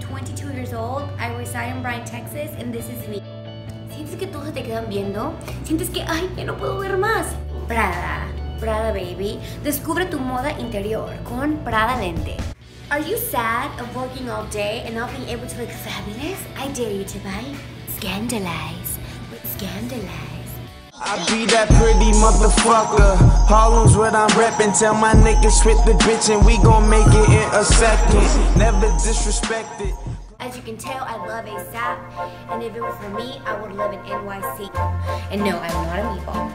22 years old. I reside in Bryan, Texas, and this is me. ¿Sientes que todos te quedan viendo? ¿Sientes que, ay, ya no puedo ver más? Prada, Prada baby. Descubre tu moda interior con Prada Lente. Are you sad of working all day and not being able to look fabulous? I dare you to buy Scandalize with Scandalize. I be that pretty motherfucker. Harlem's what I'm reppin'. Tell my niggas quit the bitch and we gon' make it in a second. Never disrespect it. As you can tell, I love ASAP, and if it were for me, I would live in NYC. And no, I'm not a meatball.